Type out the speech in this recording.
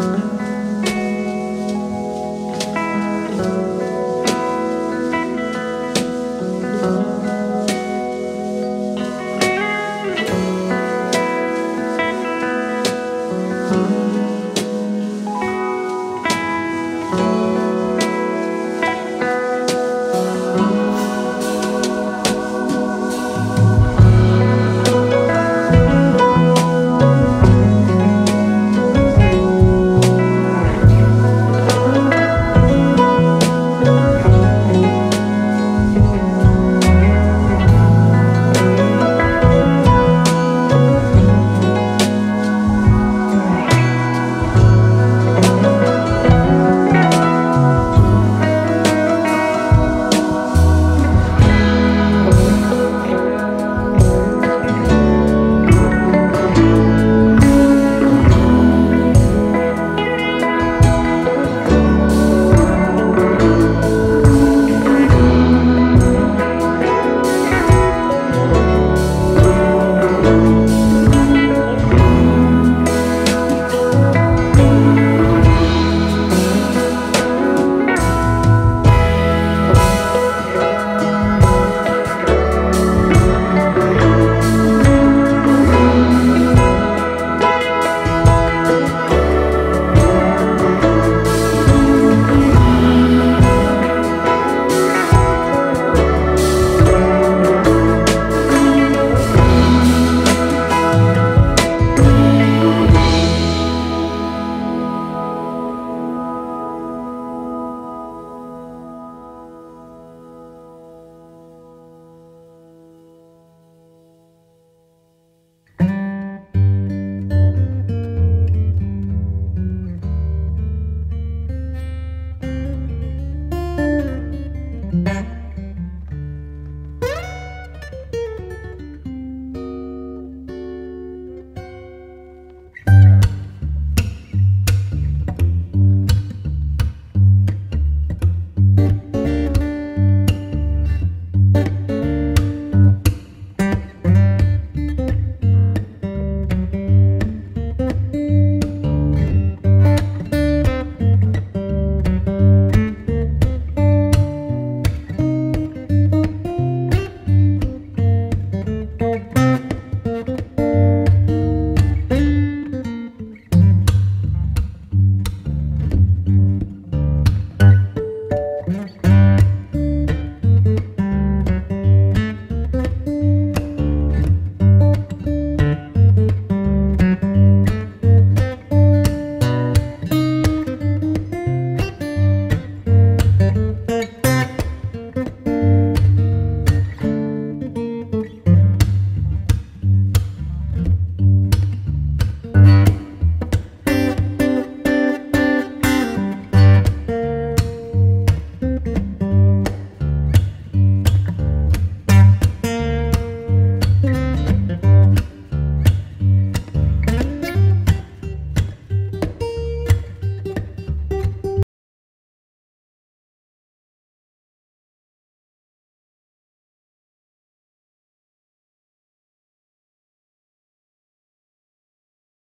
Mm-hmm.